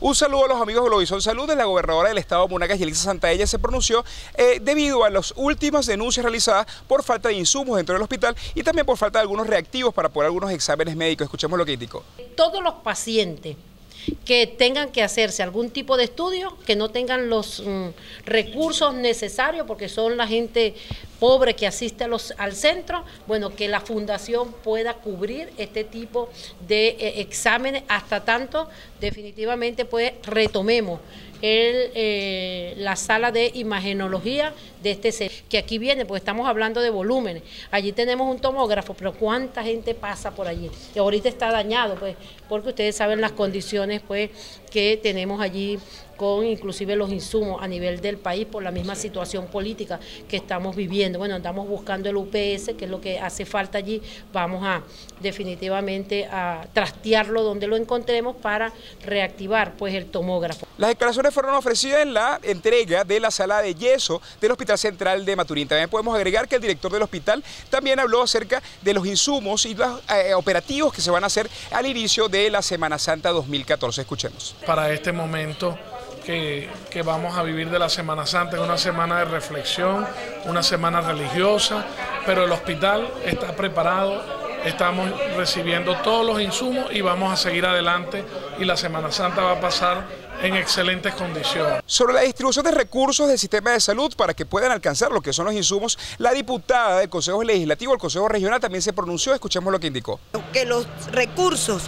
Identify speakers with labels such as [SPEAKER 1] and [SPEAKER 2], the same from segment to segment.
[SPEAKER 1] Un saludo a los amigos de Globizón Salud. La gobernadora del estado Monagas, Yelisa Santaella, se pronunció eh, debido a las últimas denuncias realizadas por falta de insumos dentro del hospital y también por falta de algunos reactivos para poder algunos exámenes médicos. Escuchemos lo que indicó.
[SPEAKER 2] Todos los pacientes que tengan que hacerse algún tipo de estudio, que no tengan los mm, recursos necesarios, porque son la gente pobre que asiste al centro, bueno, que la fundación pueda cubrir este tipo de eh, exámenes. Hasta tanto definitivamente pues retomemos eh, la sala de imagenología de este centro, que aquí viene, porque estamos hablando de volúmenes. Allí tenemos un tomógrafo, pero ¿cuánta gente pasa por allí? Y ahorita está dañado, pues, porque ustedes saben las condiciones pues que tenemos allí con inclusive los insumos a nivel del país por la misma situación política que estamos viviendo. Bueno, andamos buscando el UPS, que es lo que hace falta allí, vamos a definitivamente a trastearlo donde lo encontremos para reactivar pues el tomógrafo.
[SPEAKER 1] Las declaraciones fueron ofrecidas en la entrega de la sala de yeso del Hospital Central de Maturín. También podemos agregar que el director del hospital también habló acerca de los insumos y los eh, operativos que se van a hacer al inicio de la Semana Santa 2014. Escuchemos.
[SPEAKER 3] Para este momento que, vamos a vivir de la Semana Santa, es una semana de reflexión, una semana religiosa, pero el hospital está preparado, estamos recibiendo todos los insumos y vamos a seguir adelante y la Semana Santa va a pasar en excelentes condiciones.
[SPEAKER 1] Sobre la distribución de recursos del sistema de salud para que puedan alcanzar lo que son los insumos, la diputada del Consejo Legislativo, el Consejo Regional también se pronunció, escuchemos lo que indicó.
[SPEAKER 4] Que los recursos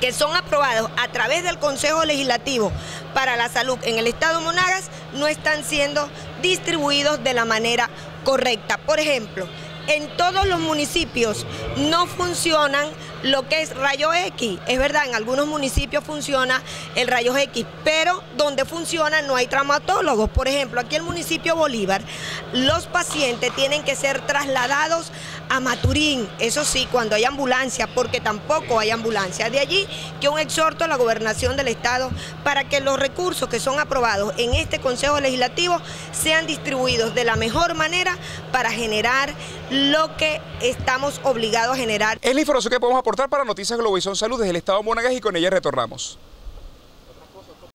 [SPEAKER 4] que son aprobados a través del Consejo Legislativo para la Salud en el Estado Monagas no están siendo distribuidos de la manera correcta. Por ejemplo, en todos los municipios no funcionan lo que es rayo X. Es verdad, en algunos municipios funciona el rayo X, pero donde funciona no hay traumatólogos. Por ejemplo, aquí en el municipio Bolívar, los pacientes tienen que ser trasladados a Maturín, eso sí, cuando hay ambulancia, porque tampoco hay ambulancia. De allí que un exhorto a la gobernación del Estado para que los recursos que son aprobados en este Consejo Legislativo sean distribuidos de la mejor manera para generar lo que estamos obligados a generar.
[SPEAKER 1] Es la información que podemos aportar para Noticias Globovisión Salud desde el Estado de Monagas y con ella retornamos.